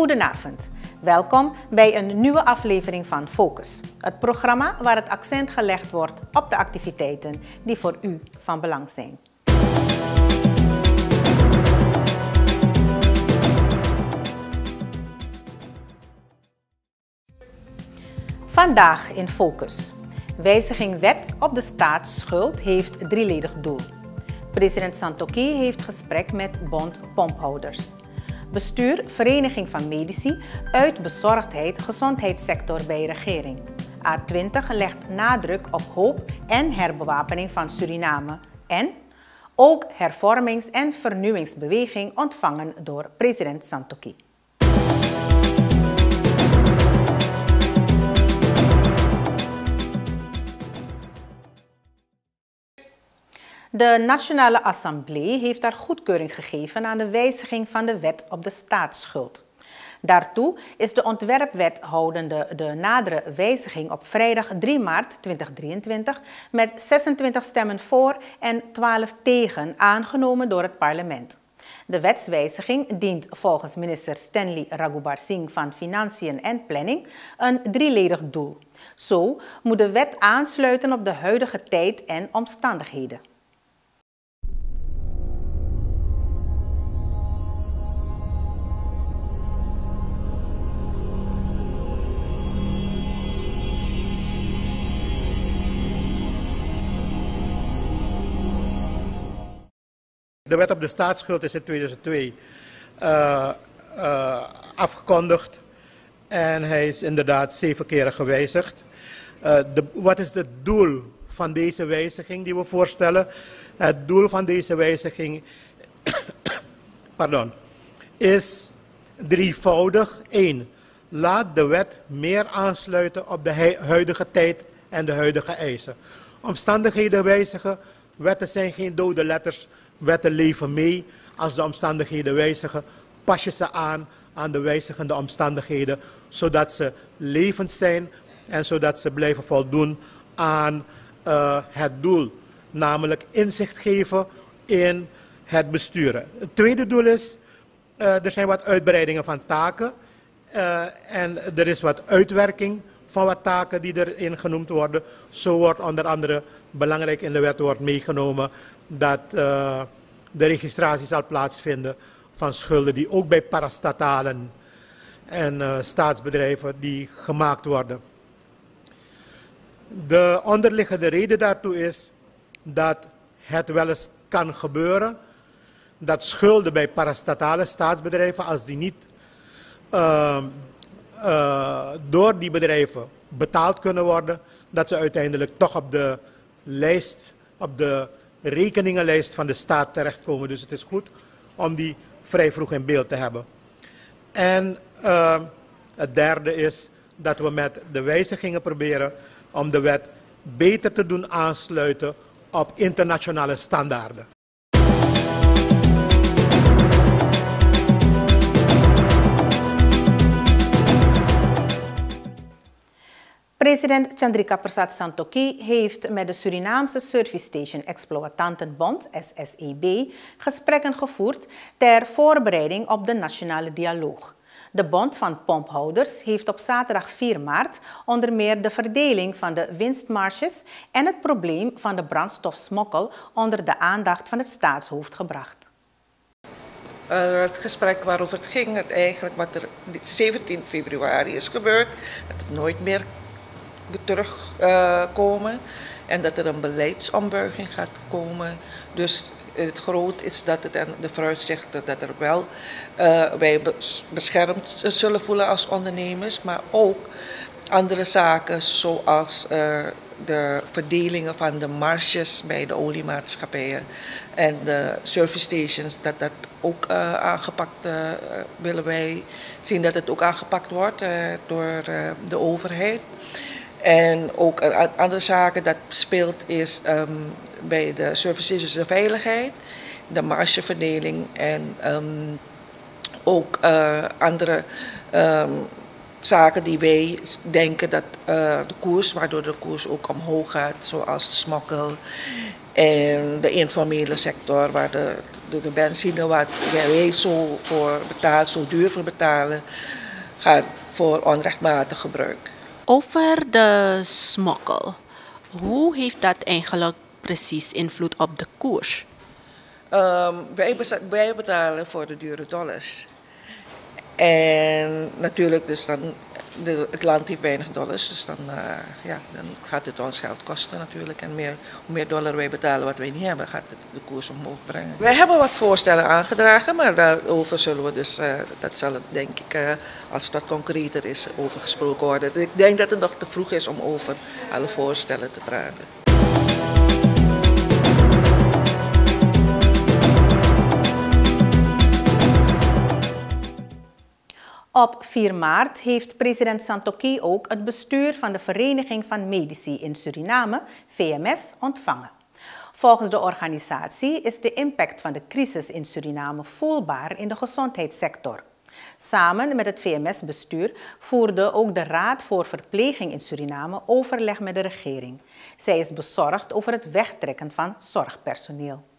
Goedenavond. Welkom bij een nieuwe aflevering van Focus. Het programma waar het accent gelegd wordt op de activiteiten die voor u van belang zijn. Vandaag in Focus. Wijziging wet op de staatsschuld heeft drieledig doel. President Santoki heeft gesprek met bond pomphouders. Bestuur Vereniging van Medici uit bezorgdheid gezondheidssector bij regering. A20 legt nadruk op hoop en herbewapening van Suriname. En ook hervormings- en vernieuwingsbeweging ontvangen door president Santoki. De Nationale Assemblée heeft daar goedkeuring gegeven aan de wijziging van de wet op de staatsschuld. Daartoe is de ontwerpwet houdende de nadere wijziging op vrijdag 3 maart 2023 met 26 stemmen voor en 12 tegen aangenomen door het parlement. De wetswijziging dient volgens minister Stanley Raghubar Singh van Financiën en Planning een drieledig doel. Zo moet de wet aansluiten op de huidige tijd en omstandigheden. De wet op de staatsschuld is in 2002 uh, uh, afgekondigd en hij is inderdaad zeven keren gewijzigd. Uh, de, wat is het doel van deze wijziging die we voorstellen? Het doel van deze wijziging pardon, is drievoudig. Eén, laat de wet meer aansluiten op de huidige tijd en de huidige eisen. Omstandigheden wijzigen, wetten zijn geen dode letters wetten leven mee. Als de omstandigheden wijzigen, pas je ze aan aan de wijzigende omstandigheden, zodat ze levend zijn en zodat ze blijven voldoen aan uh, het doel, namelijk inzicht geven in het besturen. Het tweede doel is, uh, er zijn wat uitbreidingen van taken uh, en er is wat uitwerking van wat taken die erin genoemd worden. Zo wordt onder andere belangrijk in de wet wordt meegenomen dat uh, de registratie zal plaatsvinden van schulden die ook bij parastatalen en uh, staatsbedrijven die gemaakt worden. De onderliggende reden daartoe is dat het wel eens kan gebeuren dat schulden bij parastatale staatsbedrijven, als die niet uh, uh, door die bedrijven betaald kunnen worden, dat ze uiteindelijk toch op de lijst, op de rekeningenlijst van de staat terechtkomen. Dus het is goed om die vrij vroeg in beeld te hebben. En uh, het derde is dat we met de wijzigingen proberen om de wet beter te doen aansluiten op internationale standaarden. President Chandrika Prasad Santokhi heeft met de Surinaamse Service Station Exploitantenbond, SSEB, gesprekken gevoerd ter voorbereiding op de nationale dialoog. De Bond van Pomphouders heeft op zaterdag 4 maart onder meer de verdeling van de winstmarges en het probleem van de brandstofsmokkel onder de aandacht van het staatshoofd gebracht. Uh, het gesprek waarover het ging, het eigenlijk wat er 17 februari is gebeurd, het nooit meer terugkomen. Uh, en dat er een beleidsombuiging gaat komen. Dus het groot is dat het en de vooruitzichten dat er wel uh, wij beschermd zullen voelen als ondernemers, maar ook andere zaken zoals uh, de verdelingen van de marges bij de oliemaatschappijen en de service stations, dat dat ook aangepakt willen wij zien dat het ook aangepakt wordt door de overheid. En ook een andere zaken dat speelt is um, bij de services de veiligheid, de margeverdeling en um, ook uh, andere um, zaken die wij denken dat uh, de koers, waardoor de koers ook omhoog gaat, zoals de smokkel en de informele sector, waar de, de, benzine wat wij zo voor betalen, zo duur voor betalen, gaat voor onrechtmatig gebruik. Over de smokkel. Hoe heeft dat eigenlijk precies invloed op de koers? Um, wij, wij betalen voor de dure dollars. En natuurlijk, dus dan, de, het land heeft weinig dollars, dus dan, uh, ja, dan gaat het ons geld kosten natuurlijk. En meer, hoe meer dollar wij betalen wat wij niet hebben, gaat het de koers omhoog brengen. Wij hebben wat voorstellen aangedragen, maar daarover zullen we dus, uh, dat zal het denk ik, uh, als het wat concreter is, over gesproken worden. Ik denk dat het nog te vroeg is om over alle voorstellen te praten. Op 4 maart heeft president Santoki ook het bestuur van de Vereniging van Medici in Suriname, VMS, ontvangen. Volgens de organisatie is de impact van de crisis in Suriname voelbaar in de gezondheidssector. Samen met het VMS-bestuur voerde ook de Raad voor Verpleging in Suriname overleg met de regering. Zij is bezorgd over het wegtrekken van zorgpersoneel.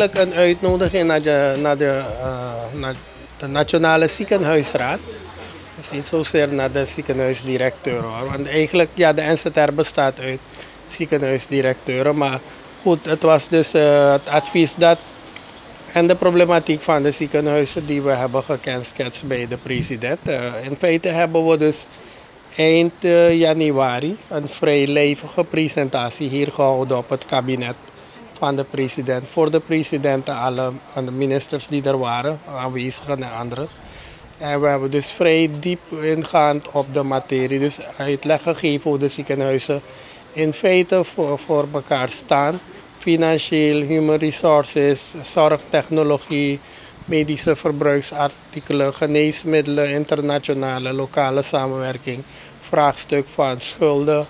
Eigenlijk een uitnodiging naar de, naar de, uh, naar de Nationale Ziekenhuisraad. Dus niet zozeer naar de ziekenhuisdirecteur. Want eigenlijk, ja, de NZR bestaat uit ziekenhuisdirecteuren. Maar goed, het was dus uh, het advies dat en de problematiek van de ziekenhuizen die we hebben gekenschetst bij de president. Uh, in feite hebben we dus eind januari een vrij levige presentatie hier gehouden op het kabinet van de president. Voor de president en alle de ministers die er waren, aanwezigen en anderen. En we hebben dus vrij diep ingaand op de materie. Dus uitleg gegeven hoe de ziekenhuizen in feite voor, voor elkaar staan. Financieel, human resources, zorgtechnologie, medische verbruiksartikelen, geneesmiddelen, internationale, lokale samenwerking, vraagstuk van schulden.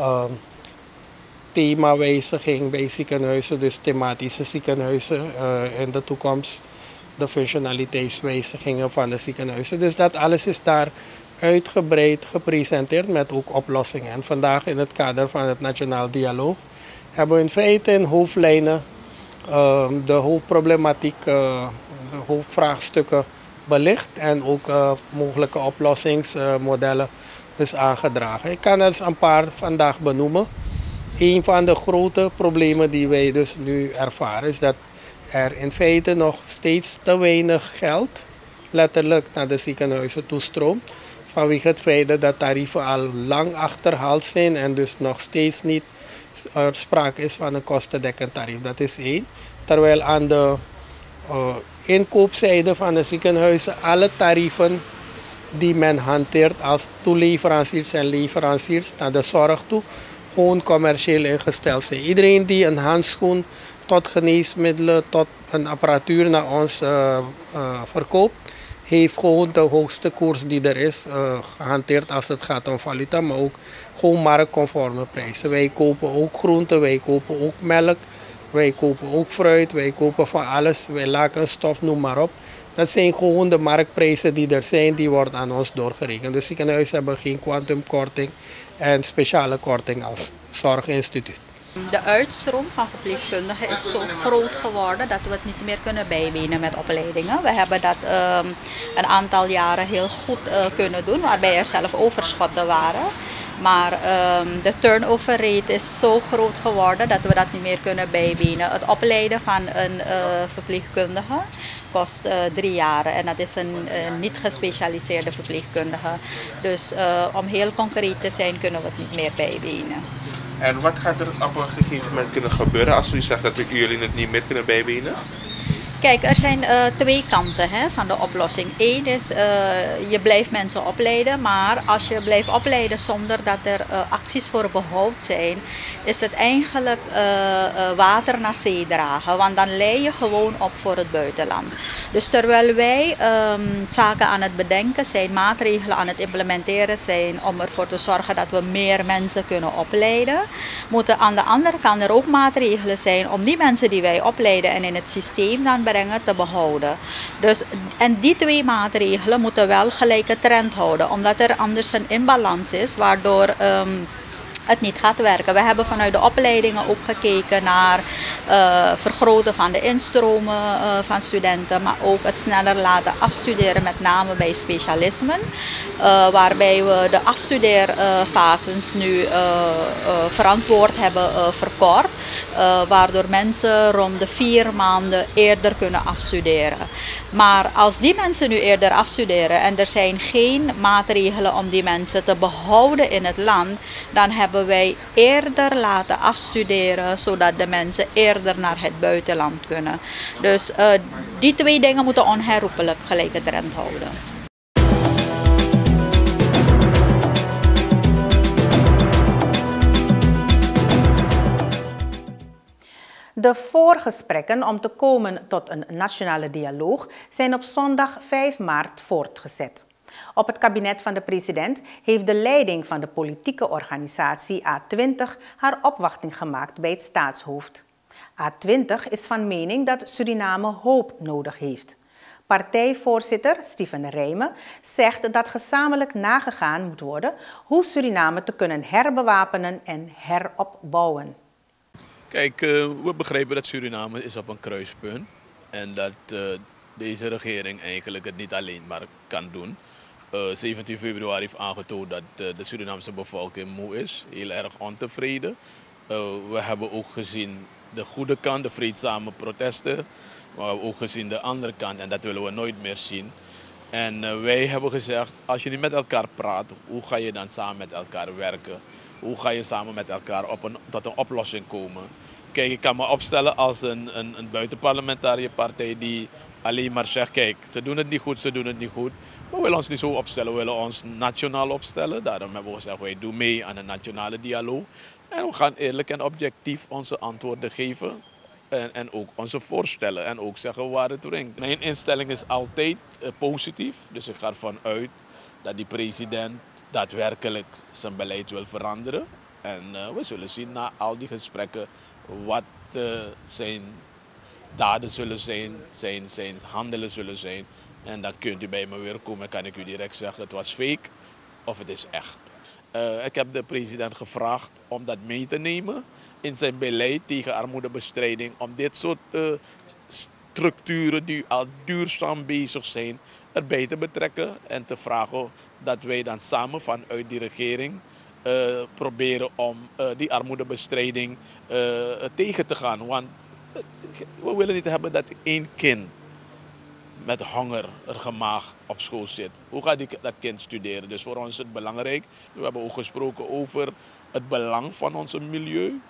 Um, themawijziging bij ziekenhuizen, dus thematische ziekenhuizen uh, in de toekomst, de functionaliteitswijzigingen van de ziekenhuizen. Dus dat alles is daar uitgebreid gepresenteerd met ook oplossingen. En vandaag in het kader van het Nationaal Dialoog hebben we in feite in hoofdlijnen uh, de hoofdproblematiek, uh, de hoofdvraagstukken belicht en ook uh, mogelijke oplossingsmodellen dus aangedragen. Ik kan er eens een paar vandaag benoemen. Een van de grote problemen die wij dus nu ervaren is dat er in feite nog steeds te weinig geld letterlijk naar de ziekenhuizen toestroomt. Vanwege het feit dat tarieven al lang achterhaald zijn en dus nog steeds niet er sprake is van een kostendekkend tarief. Dat is één. Terwijl aan de uh, inkoopzijde van de ziekenhuizen alle tarieven die men hanteert als toeleveranciers en leveranciers naar de zorg toe gewoon commercieel ingesteld zijn. Iedereen die een handschoen tot geneesmiddelen, tot een apparatuur naar ons uh, verkoopt, heeft gewoon de hoogste koers die er is uh, gehanteerd als het gaat om valuta, maar ook gewoon marktconforme prijzen. Wij kopen ook groenten, wij kopen ook melk, wij kopen ook fruit, wij kopen van alles, wij laken stof, noem maar op. Dat zijn gewoon de marktprijzen die er zijn, die worden aan ons doorgerekend. Dus ziekenhuizen hebben geen kwantumkorting en speciale korting als zorginstituut. De uitstroom van verpleegkundigen is zo groot geworden dat we het niet meer kunnen bijbenen met opleidingen. We hebben dat um, een aantal jaren heel goed uh, kunnen doen, waarbij er zelf overschotten waren. Maar um, de turnover rate is zo groot geworden dat we dat niet meer kunnen bijbenen. Het opleiden van een uh, verpleegkundige kost uh, drie jaar en dat is een uh, niet gespecialiseerde verpleegkundige. Dus om heel concreet te zijn kunnen we het niet meer bijbenen. En wat gaat er op een gegeven moment kunnen gebeuren als u zegt dat jullie het niet meer kunnen bijbenen? Kijk, er zijn uh, twee kanten hè, van de oplossing. Eén is, uh, je blijft mensen opleiden, maar als je blijft opleiden zonder dat er uh, acties voor behoud zijn, is het eigenlijk water naar zee dragen. Want dan leid je gewoon op voor het buitenland. Dus terwijl wij um, zaken aan het bedenken zijn, maatregelen aan het implementeren zijn om ervoor te zorgen dat we meer mensen kunnen opleiden, moeten aan de andere kant er ook maatregelen zijn om die mensen die wij opleiden en in het systeem dan te behouden. Dus, en die twee maatregelen moeten wel gelijke trend houden, omdat er anders een inbalans is, waardoor um, het niet gaat werken. We hebben vanuit de opleidingen ook gekeken naar uh, vergroten van de instromen uh, van studenten, maar ook het sneller laten afstuderen, met name bij specialismen. Uh, waarbij we de afstudeerfases nu verantwoord hebben verkort. waardoor mensen rond de vier maanden eerder kunnen afstuderen. Maar als die mensen nu eerder afstuderen en er zijn geen maatregelen om die mensen te behouden in het land, dan hebben wij eerder laten afstuderen zodat de mensen eerder naar het buitenland kunnen. Dus uh, die twee dingen moeten onherroepelijk gelijke trend houden. De voorgesprekken om te komen tot een nationale dialoog zijn op zondag 5 maart voortgezet. Op het kabinet van de president heeft de leiding van de politieke organisatie A20 haar opwachting gemaakt bij het staatshoofd. A20 is van mening dat Suriname hoop nodig heeft. Partijvoorzitter Steven Rijmen zegt dat gezamenlijk nagegaan moet worden hoe Suriname te kunnen herbewapenen en heropbouwen. Kijk, uh, we begrijpen dat Suriname is op een kruispunt. En dat uh, deze regering eigenlijk het niet alleen maar kan doen. Uh, eh, 17 februari heeft aangetoond dat de Surinaamse bevolking moe is. Heel erg ontevreden. we hebben ook gezien de goede kant, de vreedzame protesten. Maar we hebben ook gezien de andere kant en dat willen we nooit meer zien. En wij hebben gezegd, als je niet met elkaar praat, hoe ga je dan samen met elkaar werken? Hoe ga je samen met elkaar op een, tot een oplossing komen? Kijk, ik kan me opstellen als een, een, een partij die alleen maar zegt, kijk, ze doen het niet goed, ze doen het niet goed. we willen ons niet zo opstellen, we willen ons nationaal opstellen. Daarom hebben we gezegd, wij doen mee aan een nationale dialoog. En we gaan eerlijk en objectief onze antwoorden geven. En, en ook onze voorstellen en ook zeggen waar het wringt. Mijn instelling is altijd uh, positief. Dus ik ga ervan uit dat die president daadwerkelijk zijn beleid wil veranderen. En uh, we zullen zien na al die gesprekken wat uh, zijn daden zullen zijn, zijn, zijn handelen zullen zijn. En dan kunt u bij me weer komen, kan ik u direct zeggen het was fake of het is echt. Uh, ik heb de president gevraagd om dat mee te nemen in zijn beleid tegen armoedebestrijding. Om dit soort uh, structuren die al duurzaam bezig zijn, erbij te betrekken. En te vragen dat wij dan samen vanuit die regering uh, proberen om uh, die armoedebestrijding uh, tegen te gaan. Want we willen niet hebben dat één kind met honger, er gemaag op school zit. Hoe gaat die, dat kind studeren? Dus voor ons is het belangrijk. We hebben ook gesproken over het belang van ons milieu.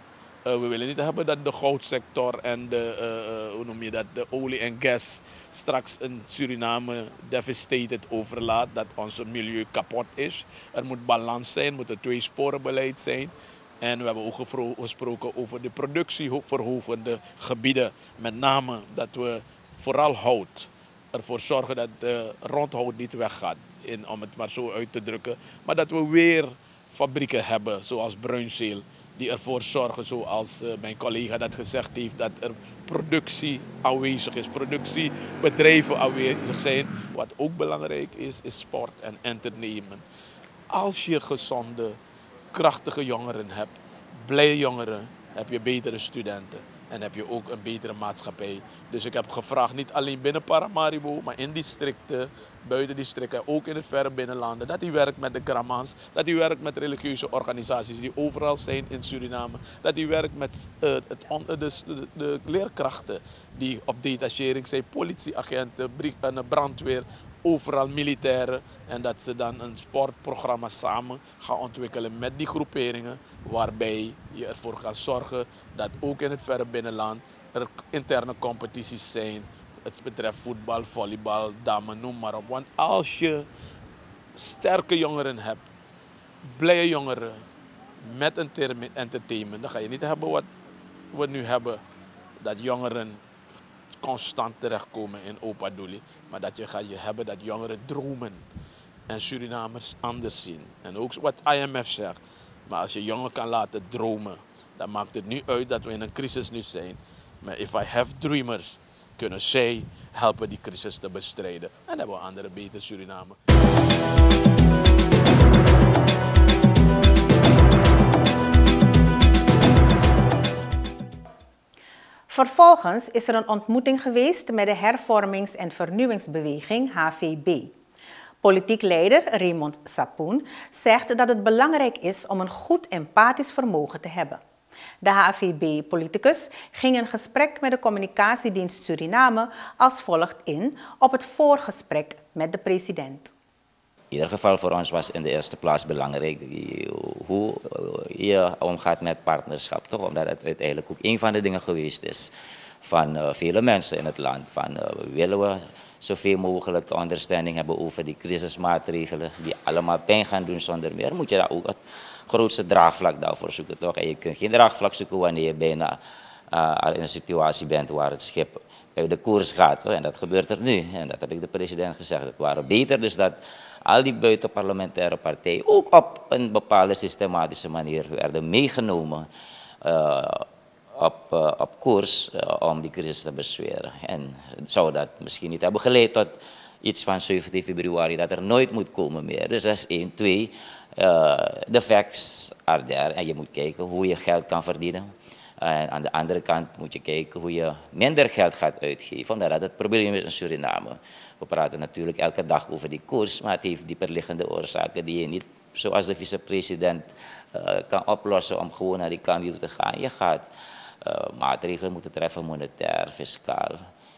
Uh, we willen niet hebben dat de goudsector en de, uh, hoe noem je dat, de olie en gas straks in Suriname devastated overlaat, dat ons milieu kapot is. Er moet balans zijn, moet een tweesporenbeleid zijn. En we hebben ook gesproken over de productieverhogende gebieden. Met name dat we vooral hout ervoor zorgen dat rondhout niet weggaat, om het maar zo uit te drukken. Maar dat we weer fabrieken hebben, zoals Bruinzeel, die ervoor zorgen, zoals uh, mijn collega dat gezegd heeft, dat er productie aanwezig is, productiebedrijven aanwezig zijn. Wat ook belangrijk is, is sport en entertainment. Als je gezonde, krachtige jongeren hebt, blije jongeren, heb je betere studenten. En heb je ook een betere maatschappij. Dus ik heb gevraagd, niet alleen binnen Paramaribo, maar in districten, buiten districten, ook in het verre binnenlanden. Dat hij werkt met de Gramans, dat hij werkt met religieuze organisaties die overal zijn in Suriname. Dat hij werkt met uh, het de, de, de, leerkrachten die op detachering zijn, politieagenten, brandweer, overal militairen. En dat ze dan een sportprogramma samen gaan ontwikkelen met die groeperingen. Waarbij je ervoor gaat zorgen dat ook in het verre binnenland er interne competities zijn. het betreft voetbal, volleybal, dame, noem maar op. Want als je sterke jongeren hebt, blije jongeren met een entertainment, dan ga je niet hebben wat we nu hebben. Dat jongeren constant terechtkomen in Opa Doelie. Maar dat je gaat je hebben dat jongeren dromen. En Surinamers anders zien. En ook wat IMF zegt. Maar als je jongeren kan laten dromen, dan maakt het nu uit dat we in een crisis nu zijn. Maar if I have dreamers, kunnen zij helpen die crisis te bestrijden. En hebben we andere beter Suriname. Vervolgens is er een ontmoeting geweest met de hervormings- en vernieuwingsbeweging HVB. Politiek leider Raymond Sapoen zegt dat het belangrijk is om een goed empathisch vermogen te hebben. De HVB-politicus ging een gesprek met de communicatiedienst Suriname als volgt in op het voorgesprek met de president. Ieder geval voor ons was in de eerste plaats belangrijk hoe je omgaat met partnerschap, toch? Omdat het uiteindelijk ook een van de dingen geweest is van uh, vele mensen in het land. Van uh, willen zoveel mogelijk ondersteuning hebben over die crisismaatregelen die allemaal pijn gaan doen zonder meer, moet je daar ook het grootste draagvlak daarvoor zoeken, toch? En je kunt geen draagvlak zoeken wanneer je bijna al in een situatie bent waar het schip uit de koers gaat. En dat gebeurt er nu. En dat heb ik de president gezegd. Het waren beter dus dat al die buitenparlementaire partijen ook op een bepaalde systematische manier werden meegenomen uh, op, uh, op koers uh, om die crisis te bezweren. En zou dat misschien niet hebben geleid tot iets van 17 februari dat er nooit moet komen meer. Dus dat is één. Twee, de facts are there en je moet kijken hoe je geld kan verdienen. En aan de andere kant moet je kijken hoe je minder geld gaat uitgeven, omdat dat het probleem is in Suriname. We praten natuurlijk elke dag over die koers, maar het heeft dieperliggende oorzaken die je niet, zoals de vicepresident, uh, kan oplossen om gewoon naar die kant te gaan. Je gaat uh, maatregelen moeten treffen, monetair, fiscaal.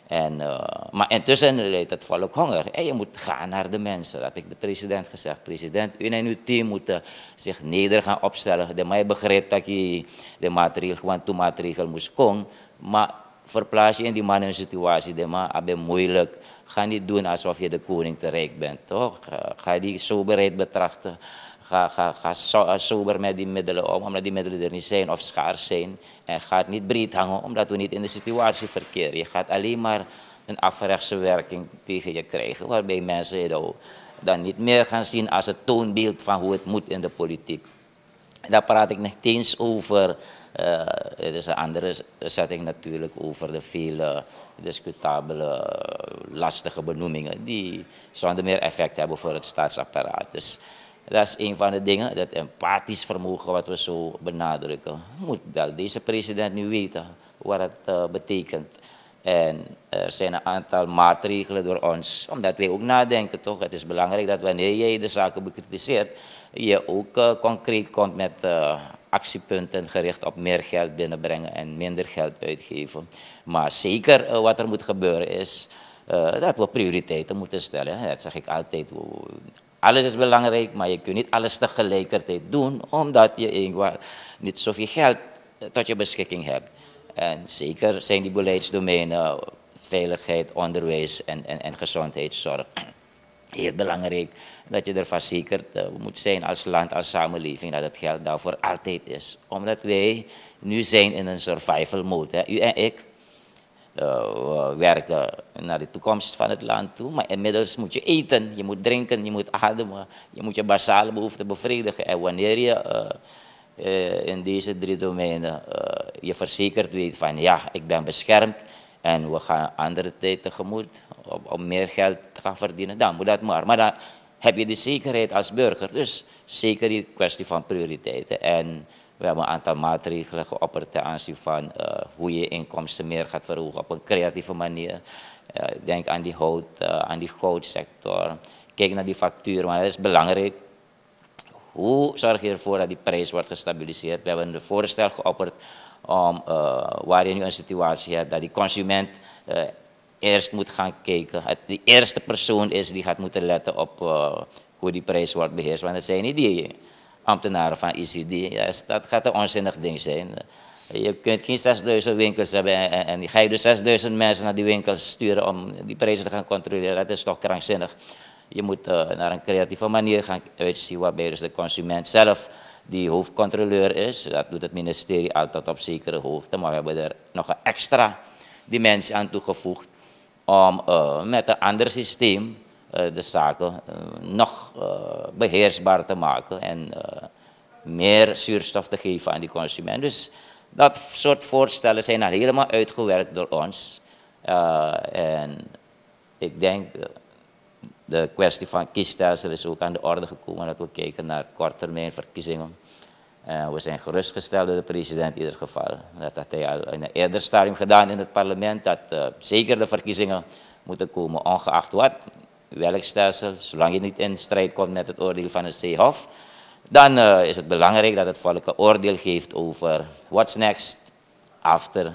En, uh, maar intussen leidt het volk honger. En je moet gaan naar de mensen. Dat heb ik de president gezegd. President, u en uw team moeten zich neder gaan opstellen. De mij begrijpt dat je de maatregel, gewoon toen maatregel moest komen. Maar verplaats je in die man in een situatie, de man hebben moeilijk. Ga niet doen alsof je de koning te rijk bent, toch? Ga die soberheid betrachten. Ga, ga, ga so, sober met die middelen om, omdat die middelen er niet zijn of schaars zijn. En ga het niet breed hangen, omdat we niet in de situatie verkeren. Je gaat alleen maar een afrechtse werking tegen je krijgen, waarbij mensen dan niet meer gaan zien als het toonbeeld van hoe het moet in de politiek. Daar praat ik nog eens over het is een andere setting natuurlijk over de vele discutabele, lastige benoemingen die zonder meer effect hebben voor het staatsapparaat. Dus dat is een van de dingen, dat empathisch vermogen wat we zo benadrukken. Moet wel deze president nu weten wat het uh, betekent. En er zijn een aantal maatregelen door ons, omdat wij ook nadenken toch. Het is belangrijk dat wanneer jij de zaken bekritiseert, je ook uh, concreet komt met actiepunten gericht op meer geld binnenbrengen en minder geld uitgeven. Maar zeker uh, wat er moet gebeuren is dat we prioriteiten moeten stellen. Dat zeg ik altijd. Alles is belangrijk, maar je kunt niet alles tegelijkertijd doen, omdat je niet zoveel geld tot je beschikking hebt. En zeker zijn die beleidsdomeinen veiligheid, onderwijs en, en gezondheidszorg heel belangrijk dat je ervan zeker uh, moet zijn als land, als samenleving, dat het geld daarvoor altijd is. Omdat wij nu zijn in een survival mode. Hè. U en ik uh, werken naar de toekomst van het land toe, maar inmiddels moet je eten, je moet drinken, je moet ademen, je moet je basale behoeften bevredigen. En wanneer je uh, in deze drie domeinen je verzekerd weet van ja, ik ben beschermd en we gaan andere tijd tegemoet om meer geld te gaan verdienen, dan moet dat maar. Maar dan heb je de zekerheid als burger. Dus zeker die kwestie van prioriteiten. En we hebben een aantal maatregelen geopperd ten aanzien van uh, hoe je inkomsten meer gaat verhogen op een creatieve manier. Uh, denk aan die hout, uh, aan die goudsector. Kijk naar die facturen, maar dat is belangrijk. Hoe zorg je ervoor dat die prijs wordt gestabiliseerd? We hebben een voorstel geopperd om, waar je nu een situatie hebt dat die consument eerst moet gaan kijken. Het, de eerste persoon is die gaat moeten letten op uh, hoe die prijs wordt beheerst. Want het zijn niet die ambtenaren van ICD. Dat gaat een onzinnig ding zijn. Je kunt geen 6000 winkels hebben en, en ga je dus 6000 mensen naar die winkels sturen om die prijzen te gaan controleren. Dat is toch krankzinnig. Je moet uh, naar een creatieve manier gaan uitzien waarbij dus de consument zelf die hoofdcontroleur is. Dat doet het ministerie altijd op zekere hoogte, maar we hebben er nog een extra dimensie aan toegevoegd om uh, met een ander systeem uh, de zaken nog beheersbaar te maken en meer zuurstof te geven aan die consument. Dus dat soort voorstellen zijn al helemaal uitgewerkt door ons. en ik denk de kwestie van kiesstelsel is ook aan de orde gekomen dat we kijken naar korttermijnverkiezingen. Uh, we zijn gerustgesteld door de president in ieder geval. Dat had hij al in een eerder stadium gedaan in het parlement. Dat uh, zeker de verkiezingen moeten komen, ongeacht wat. Welk stelsel, zolang je niet in strijd komt met het oordeel van het Zeehof. Dan uh, is het belangrijk dat het volk een oordeel geeft over what's next after